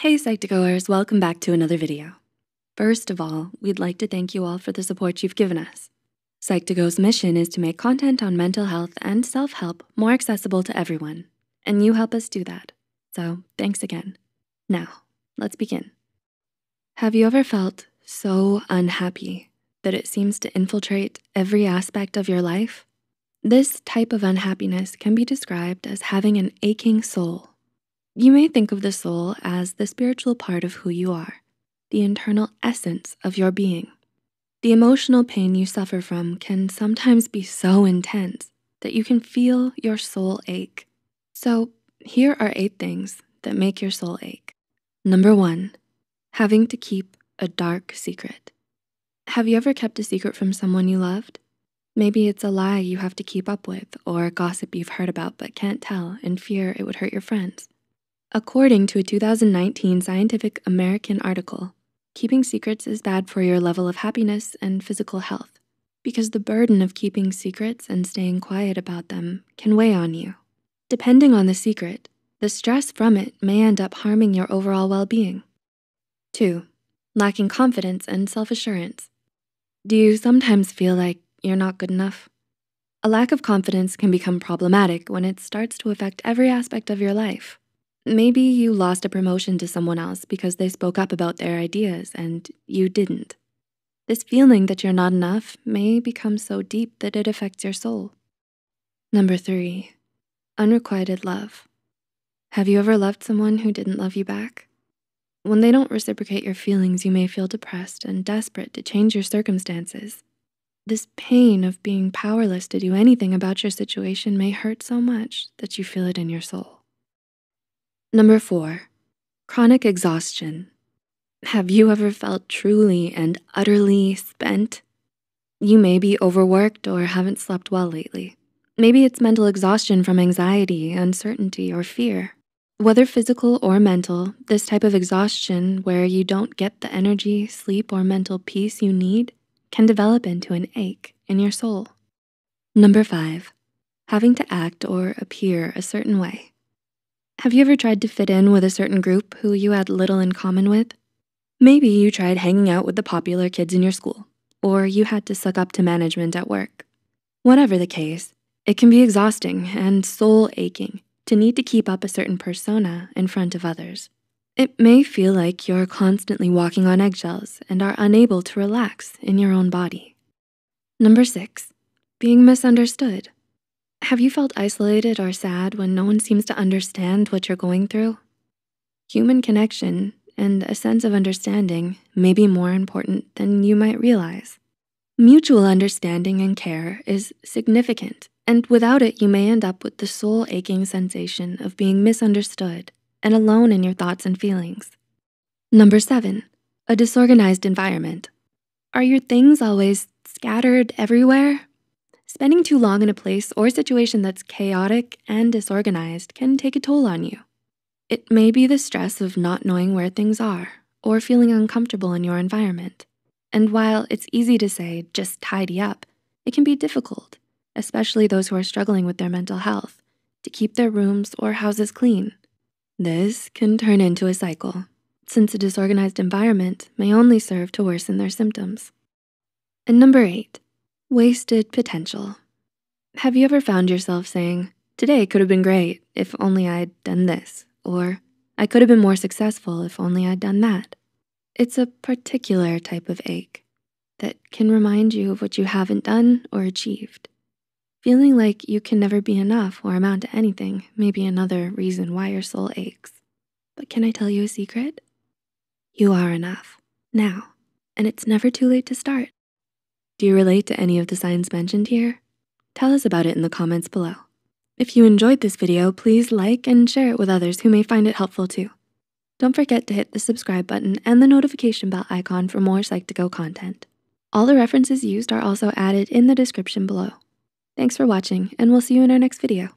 Hey Psych2Goers, welcome back to another video. First of all, we'd like to thank you all for the support you've given us. Psych2Go's mission is to make content on mental health and self-help more accessible to everyone, and you help us do that. So thanks again. Now, let's begin. Have you ever felt so unhappy that it seems to infiltrate every aspect of your life? This type of unhappiness can be described as having an aching soul. You may think of the soul as the spiritual part of who you are, the internal essence of your being. The emotional pain you suffer from can sometimes be so intense that you can feel your soul ache. So here are eight things that make your soul ache. Number one, having to keep a dark secret. Have you ever kept a secret from someone you loved? Maybe it's a lie you have to keep up with or a gossip you've heard about but can't tell in fear it would hurt your friends. According to a 2019 Scientific American article, keeping secrets is bad for your level of happiness and physical health because the burden of keeping secrets and staying quiet about them can weigh on you. Depending on the secret, the stress from it may end up harming your overall well-being. Two, lacking confidence and self-assurance. Do you sometimes feel like you're not good enough? A lack of confidence can become problematic when it starts to affect every aspect of your life. Maybe you lost a promotion to someone else because they spoke up about their ideas and you didn't. This feeling that you're not enough may become so deep that it affects your soul. Number three, unrequited love. Have you ever loved someone who didn't love you back? When they don't reciprocate your feelings, you may feel depressed and desperate to change your circumstances. This pain of being powerless to do anything about your situation may hurt so much that you feel it in your soul. Number four, chronic exhaustion. Have you ever felt truly and utterly spent? You may be overworked or haven't slept well lately. Maybe it's mental exhaustion from anxiety, uncertainty, or fear. Whether physical or mental, this type of exhaustion where you don't get the energy, sleep, or mental peace you need can develop into an ache in your soul. Number five, having to act or appear a certain way. Have you ever tried to fit in with a certain group who you had little in common with? Maybe you tried hanging out with the popular kids in your school, or you had to suck up to management at work. Whatever the case, it can be exhausting and soul aching to need to keep up a certain persona in front of others. It may feel like you're constantly walking on eggshells and are unable to relax in your own body. Number six, being misunderstood. Have you felt isolated or sad when no one seems to understand what you're going through? Human connection and a sense of understanding may be more important than you might realize. Mutual understanding and care is significant, and without it, you may end up with the soul aching sensation of being misunderstood and alone in your thoughts and feelings. Number seven, a disorganized environment. Are your things always scattered everywhere? Spending too long in a place or situation that's chaotic and disorganized can take a toll on you. It may be the stress of not knowing where things are or feeling uncomfortable in your environment. And while it's easy to say, just tidy up, it can be difficult, especially those who are struggling with their mental health, to keep their rooms or houses clean. This can turn into a cycle since a disorganized environment may only serve to worsen their symptoms. And number eight, Wasted potential. Have you ever found yourself saying, today could have been great if only I'd done this, or I could have been more successful if only I'd done that? It's a particular type of ache that can remind you of what you haven't done or achieved. Feeling like you can never be enough or amount to anything may be another reason why your soul aches. But can I tell you a secret? You are enough now, and it's never too late to start. Do you relate to any of the signs mentioned here? Tell us about it in the comments below. If you enjoyed this video, please like and share it with others who may find it helpful too. Don't forget to hit the subscribe button and the notification bell icon for more Psych2Go content. All the references used are also added in the description below. Thanks for watching and we'll see you in our next video.